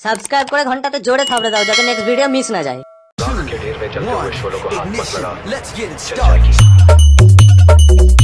Subscribe করে ঘন্টাতে জোরে থাবড়ে দাও যাতে নেক্সট ভিডিও মিস না যায় राख के ढेर में जलते हुए शोलों को हाथ मत Ignition. लगा